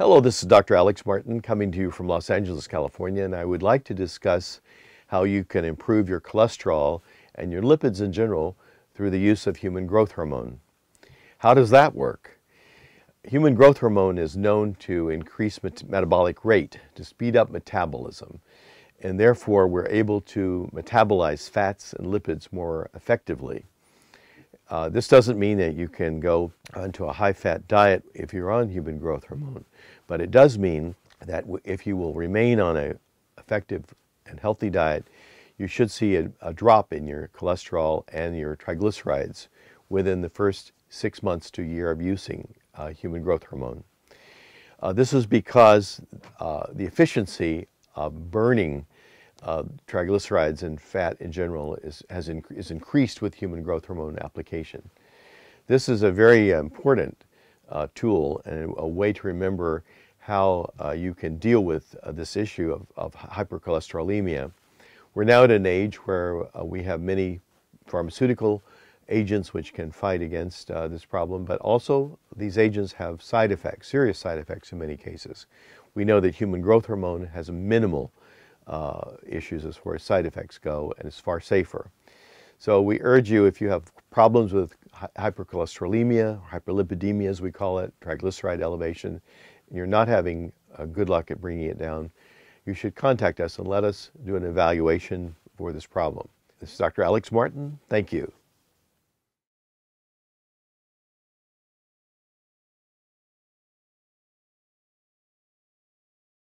Hello, this is Dr. Alex Martin coming to you from Los Angeles, California, and I would like to discuss how you can improve your cholesterol and your lipids in general through the use of human growth hormone. How does that work? Human growth hormone is known to increase met- metabolic rate, to speed up metabolism, and therefore we're able to metabolize fats and lipids more effectively. Uh, this doesn't mean that you can go onto a high fat diet if you're on human growth hormone, but it does mean that if you will remain on an effective and healthy diet, you should see a, a, drop in your cholesterol and your triglycerides within the first six months to a year of using uh, human growth hormone. Uh, this is because uh, the efficiency of burning uh, triglycerides and fat in general is, has inc- is increased with human growth hormone application. This is a very important uh, tool and a way to remember how uh, you can deal with uh, this issue of, of, hypercholesterolemia. We're now at an age where uh, we have many pharmaceutical agents which can fight against uh, this problem, but also these agents have side effects, serious side effects in many cases. We know that human growth hormone has a minimal uh, issues as far as side effects go and it's far safer. So we urge you if you have problems with hypercholesterolemia, hyperlipidemia as we call it, triglyceride elevation, and you're not having good luck at bringing it down, you should contact us and let us do an evaluation for this problem. This is Dr. Alex Martin. Thank you.